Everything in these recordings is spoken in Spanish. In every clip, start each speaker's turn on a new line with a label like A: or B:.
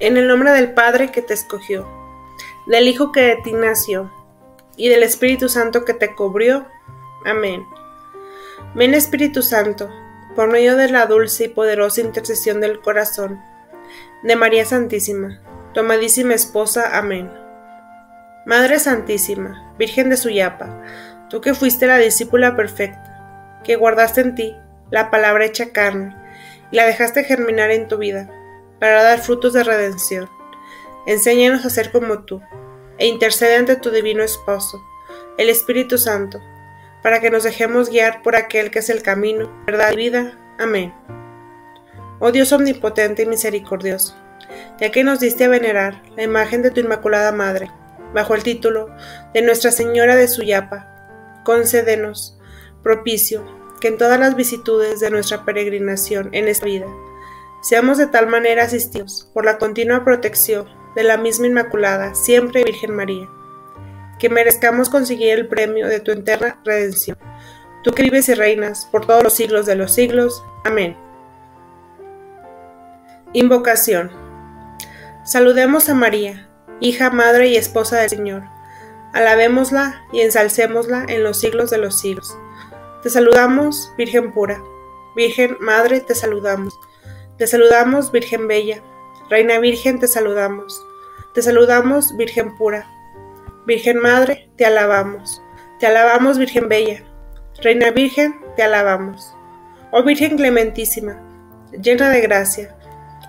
A: En el nombre del Padre que te escogió, del Hijo que de ti nació, y del Espíritu Santo que te cubrió. Amén. Ven Espíritu Santo, por medio de la dulce y poderosa intercesión del corazón de María Santísima, tu amadísima esposa. Amén. Madre Santísima, Virgen de Suyapa, tú que fuiste la discípula perfecta, que guardaste en ti la palabra hecha carne, y la dejaste germinar en tu vida, para dar frutos de redención. Enséñanos a ser como tú, e intercede ante tu divino esposo, el Espíritu Santo, para que nos dejemos guiar por aquel que es el camino, verdad y vida. Amén. Oh Dios omnipotente y misericordioso, ya que nos diste a venerar la imagen de tu Inmaculada Madre, bajo el título de Nuestra Señora de Suyapa, concédenos, propicio, que en todas las vicitudes de nuestra peregrinación en esta vida, seamos de tal manera asistidos por la continua protección de la misma Inmaculada, siempre Virgen María que merezcamos conseguir el premio de tu eterna redención. Tú que vives y reinas por todos los siglos de los siglos. Amén. Invocación. Saludemos a María, hija, madre y esposa del Señor. Alabémosla y ensalcémosla en los siglos de los siglos. Te saludamos, Virgen pura. Virgen Madre, te saludamos. Te saludamos, Virgen Bella. Reina Virgen, te saludamos. Te saludamos, Virgen pura. Virgen Madre, te alabamos. Te alabamos, Virgen Bella. Reina Virgen, te alabamos. Oh Virgen clementísima, llena de gracia,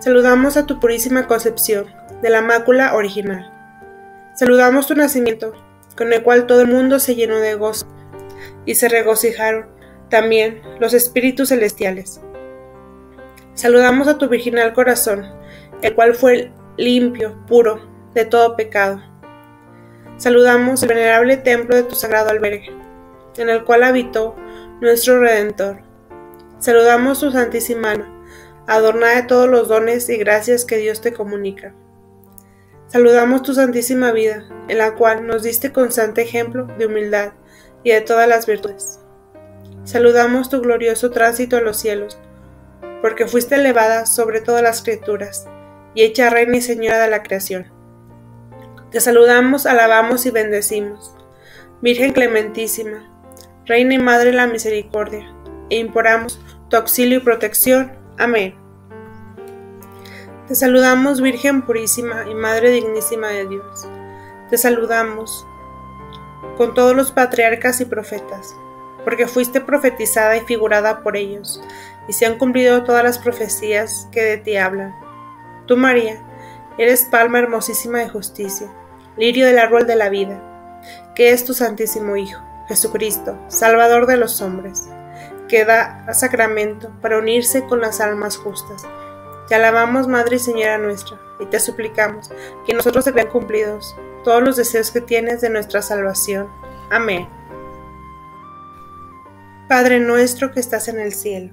A: saludamos a tu purísima concepción, de la mácula original. Saludamos tu nacimiento, con el cual todo el mundo se llenó de gozo, y se regocijaron también los espíritus celestiales. Saludamos a tu virginal corazón, el cual fue limpio, puro, de todo pecado Saludamos el venerable templo de tu sagrado albergue, en el cual habitó nuestro Redentor. Saludamos tu santísima alma, adornada de todos los dones y gracias que Dios te comunica. Saludamos tu santísima vida, en la cual nos diste constante ejemplo de humildad y de todas las virtudes. Saludamos tu glorioso tránsito a los cielos, porque fuiste elevada sobre todas las criaturas y hecha reina y señora de la creación. Te saludamos, alabamos y bendecimos. Virgen clementísima, Reina y Madre de la Misericordia, e imploramos tu auxilio y protección. Amén. Te saludamos, Virgen purísima y Madre dignísima de Dios. Te saludamos con todos los patriarcas y profetas, porque fuiste profetizada y figurada por ellos, y se han cumplido todas las profecías que de ti hablan. Tú, María, eres palma hermosísima de justicia lirio del árbol de la vida, que es tu Santísimo Hijo, Jesucristo, Salvador de los hombres, que da a sacramento para unirse con las almas justas. Te alabamos, Madre y Señora nuestra, y te suplicamos que nosotros te vean cumplidos todos los deseos que tienes de nuestra salvación. Amén. Padre nuestro que estás en el cielo,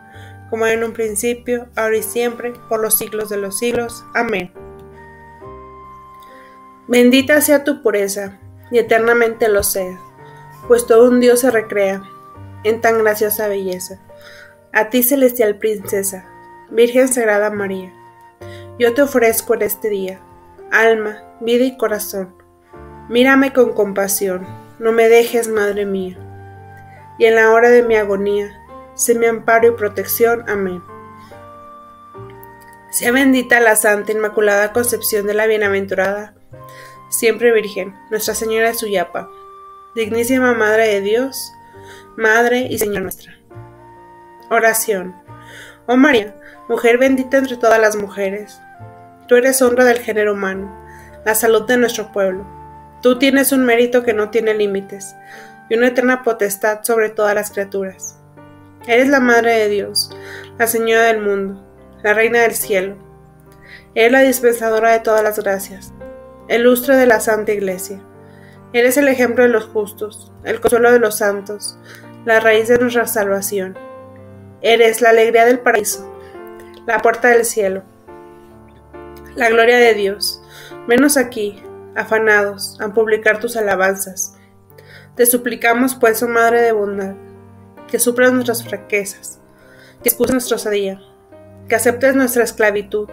A: como en un principio, ahora y siempre, por los siglos de los siglos. Amén. Bendita sea tu pureza, y eternamente lo sea pues todo un Dios se recrea en tan graciosa belleza. A ti, celestial princesa, Virgen Sagrada María, yo te ofrezco en este día, alma, vida y corazón. Mírame con compasión, no me dejes, Madre mía. Y en la hora de mi agonía, sé mi amparo y protección. Amén. Sea bendita la Santa Inmaculada Concepción de la Bienaventurada, siempre Virgen, Nuestra Señora de Suyapa, dignísima Madre de Dios, Madre y Señora nuestra. Oración. Oh María, mujer bendita entre todas las mujeres, tú eres honra del género humano, la salud de nuestro pueblo. Tú tienes un mérito que no tiene límites y una eterna potestad sobre todas las criaturas. Eres la Madre de Dios, la Señora del mundo, la Reina del cielo. Eres la dispensadora de todas las gracias, el lustre de la Santa Iglesia. Eres el ejemplo de los justos, el consuelo de los santos, la raíz de nuestra salvación. Eres la alegría del paraíso, la puerta del cielo, la gloria de Dios. Venos aquí, afanados, a publicar tus alabanzas. Te suplicamos, pues, oh Madre de bondad, que supras nuestras fraquezas, que excuses nuestra osadía, que aceptes nuestra esclavitud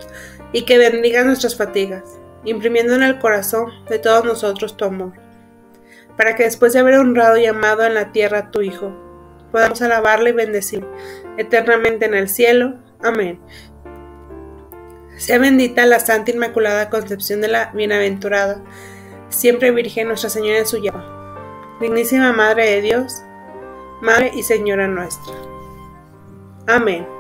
A: y que bendigas nuestras fatigas, imprimiendo en el corazón de todos nosotros tu amor, para que después de haber honrado y amado en la tierra a tu Hijo, podamos alabarle y bendecir eternamente en el cielo. Amén. Sea bendita la Santa Inmaculada Concepción de la Bienaventurada, siempre Virgen Nuestra Señora de Suyapa, dignísima Madre de Dios, Madre y Señora nuestra. Amén.